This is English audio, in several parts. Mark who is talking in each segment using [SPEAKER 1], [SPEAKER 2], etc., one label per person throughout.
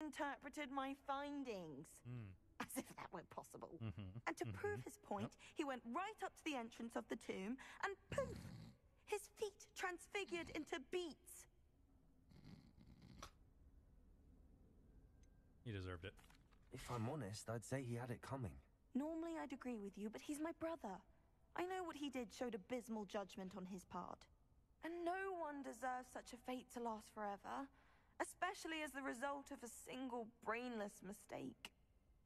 [SPEAKER 1] interpreted my findings.
[SPEAKER 2] Hmm.
[SPEAKER 1] As if that were possible.
[SPEAKER 2] Mm-hmm.
[SPEAKER 1] And to prove his point, he went right up to the entrance of the tomb and poof! His feet transfigured into beets.
[SPEAKER 2] He deserved it.
[SPEAKER 3] If I'm honest, I'd say he had it coming.
[SPEAKER 1] Normally I'd agree with you, but he's my brother. I know what he did showed abysmal judgment on his part. And no one deserves such a fate to last forever, especially as the result of a single brainless mistake.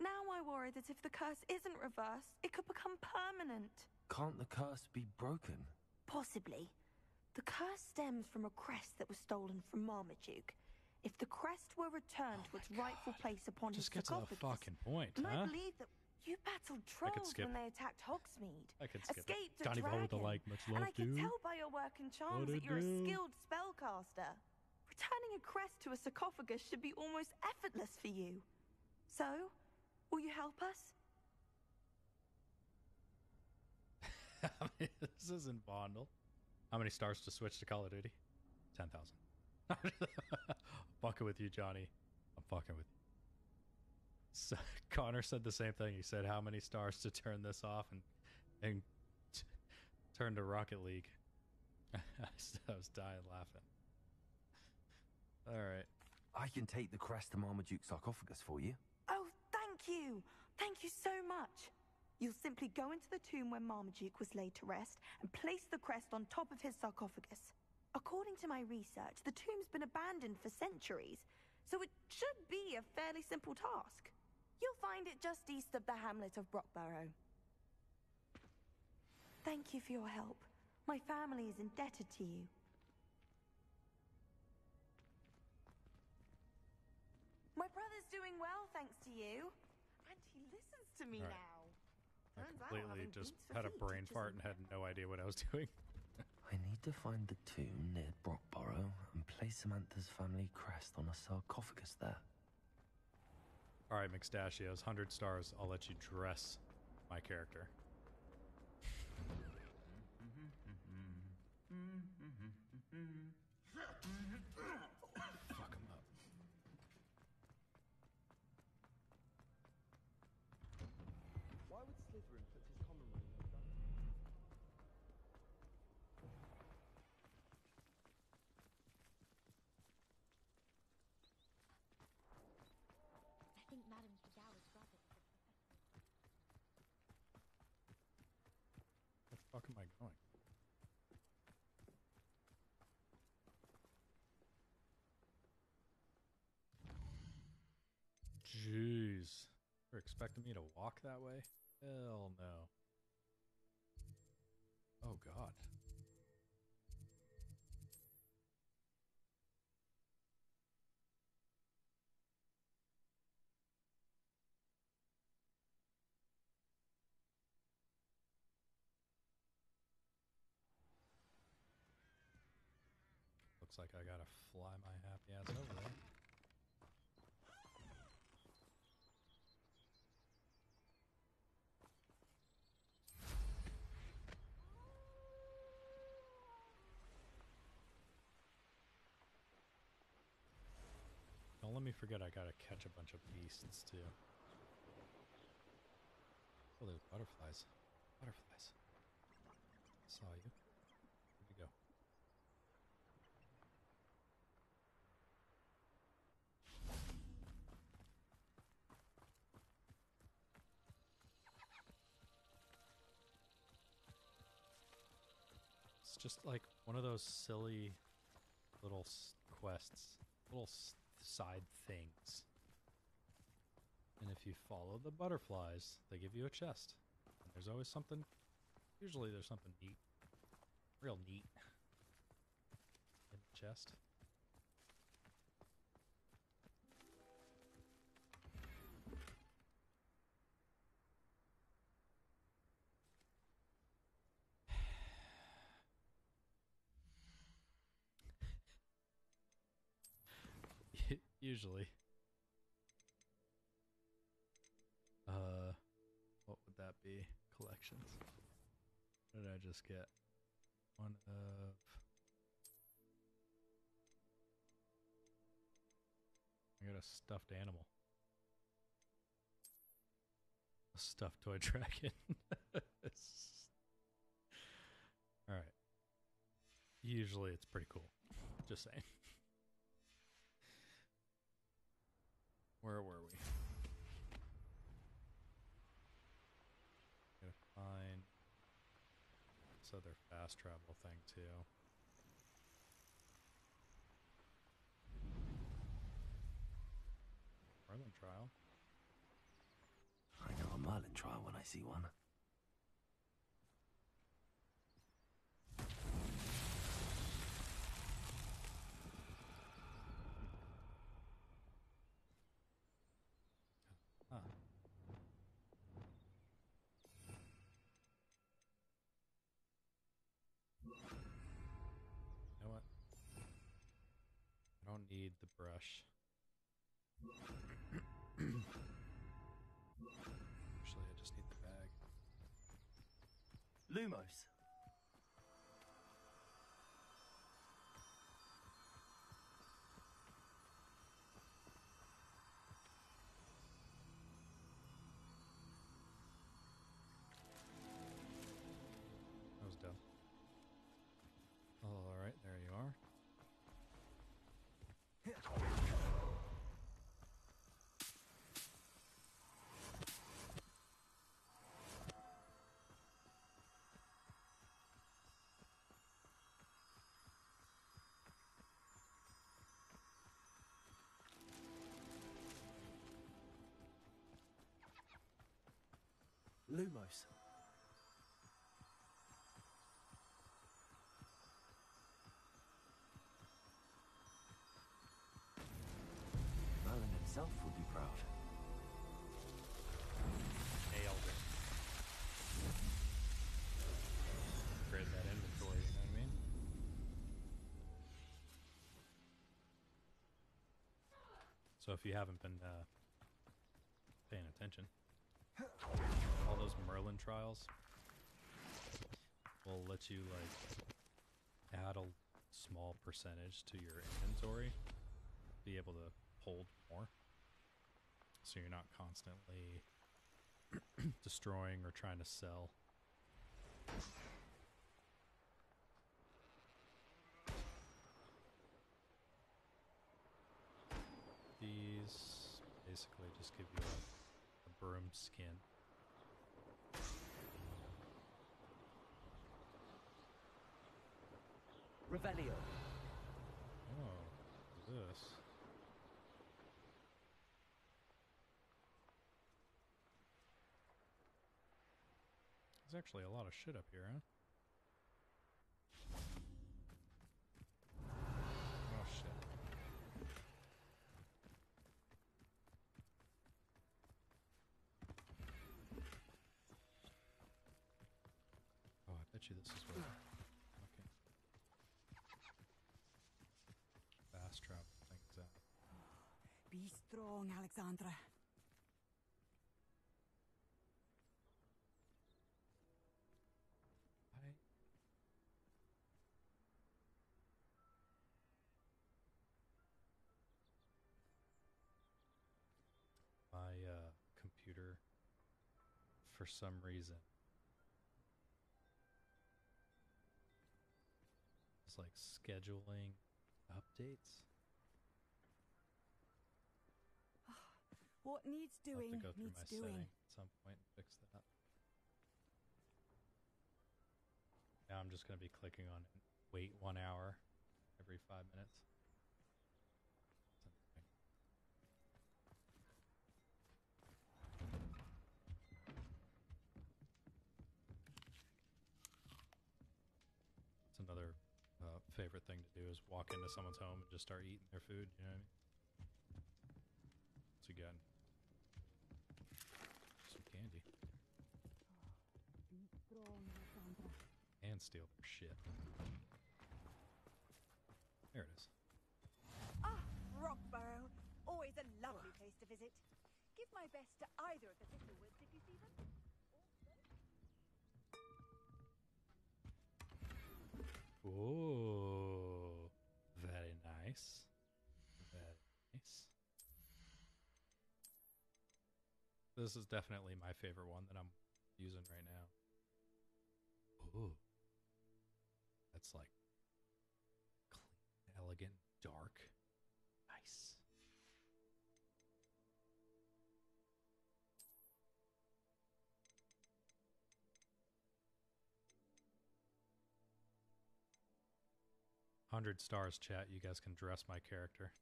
[SPEAKER 1] Now I worry that if the curse isn't reversed, it could become permanent.
[SPEAKER 3] Can't the curse be broken?
[SPEAKER 1] Possibly. The curse stems from a crest that was stolen from Marmaduke. If the crest were returned to oh its rightful place upon
[SPEAKER 2] Just
[SPEAKER 1] his
[SPEAKER 2] get to the
[SPEAKER 1] sarcophagus,
[SPEAKER 2] fucking point,
[SPEAKER 1] and I believe that you battled trolls when they attacked Hogsmeade.
[SPEAKER 2] I could skip it.
[SPEAKER 1] Escaped a
[SPEAKER 2] Don't even hold the like, much
[SPEAKER 1] and
[SPEAKER 2] love,
[SPEAKER 1] I can
[SPEAKER 2] dude.
[SPEAKER 1] tell by your work and charms
[SPEAKER 2] What
[SPEAKER 1] that
[SPEAKER 2] to
[SPEAKER 1] you're
[SPEAKER 2] do?
[SPEAKER 1] a skilled spellcaster. Returning a crest to a sarcophagus should be almost effortless for you. So, will you help us?
[SPEAKER 2] this isn't Bondle. How many stars to switch to Call of Duty? 10,000. fucking with you, Johnny. I'm fucking with you. So, Connor said the same thing. He said, "How many stars to turn this off and and t- turn to Rocket League?" I was dying laughing. All right.
[SPEAKER 3] I can take the crest to Marmaduke's sarcophagus for you.
[SPEAKER 1] Oh, thank you! Thank you so much! You'll simply go into the tomb where Marmaduke was laid to rest and place the crest on top of his sarcophagus. According to my research, the tomb's been abandoned for centuries, so it should be a fairly simple task. You'll find it just east of the hamlet of Brocburrow. Thank you for your help. My family is indebted to you. Doing well, thanks to you. And he listens to me
[SPEAKER 2] All right.
[SPEAKER 1] now.
[SPEAKER 2] I
[SPEAKER 1] Turns out
[SPEAKER 2] completely
[SPEAKER 1] having
[SPEAKER 2] just had a brain fart and had no idea what I was doing.
[SPEAKER 3] I need to find the tomb near Brocburrow and place Samantha's family crest on a sarcophagus there.
[SPEAKER 2] All right, Migstachios, 100 stars. I'll let you dress my character. Fuck him up.
[SPEAKER 4] Why would Slytherin put his common room in the
[SPEAKER 5] I think Madame Higawa's brother
[SPEAKER 2] Where the fuck am I going? Jeez. You're expecting me to walk that way? Hell no. Oh god. Looks like I gotta fly my happy ass over there. Let me forget I gotta catch a bunch of beasts too. Oh, there's butterflies. Butterflies. Saw you. Where'd go? It's just like one of those silly little quests, little side things. And if you follow the butterflies, they give you a chest. And there's always something, usually there's something neat, real neat in the chest. Usually. Uh, what would that be? Collections. What did I just get? One of. I got a stuffed animal. A stuffed toy dragon. All right. Usually it's pretty cool. Just saying. Where were we? Gotta find this other fast travel thing too. Merlin trial.
[SPEAKER 3] I know a Merlin trial when I see one.
[SPEAKER 2] Need the brush. Actually, I just need the bag.
[SPEAKER 3] Lumos. Lumos. Merlin himself would be proud.
[SPEAKER 2] Nailed it. Create that inventory, you know what I mean? So if you haven't been uh, paying attention, all those Merlin trials will let you like add a small percentage to your inventory, be able to hold more. So you're not constantly destroying or trying to sell. These basically just give you a, a broom skin.
[SPEAKER 3] Revelio.
[SPEAKER 2] Oh, this. There's actually a lot of shit up here, huh? Oh shit. Oh, I bet you this is where. Okay. Fast travel things out.
[SPEAKER 6] Be strong, Alexandra.
[SPEAKER 2] I my uh, computer for some reason is like scheduling updates.
[SPEAKER 6] What needs
[SPEAKER 2] I'll
[SPEAKER 6] doing
[SPEAKER 2] have to go through
[SPEAKER 6] needs
[SPEAKER 2] my
[SPEAKER 6] doing.
[SPEAKER 2] setting at some point and fix that. Now I'm just going to be clicking on wait one hour every five minutes. It's. It's another uh, favorite thing to do is walk into someone's home and just start eating their food. You know what I mean? Once again, some candy
[SPEAKER 6] Be strong, Alexandra.
[SPEAKER 2] And steal their shit. There it is.
[SPEAKER 6] Ah, Rockborough. Always a lovely place to visit. Give my best to either of the Thistlewoods if you see them.
[SPEAKER 2] Ooh, very nice. Very nice. this is definitely my favorite one that I'm using right now. Ooh. That's like clean, elegant, dark. Nice. Hundred stars, chat. You guys can dress my character.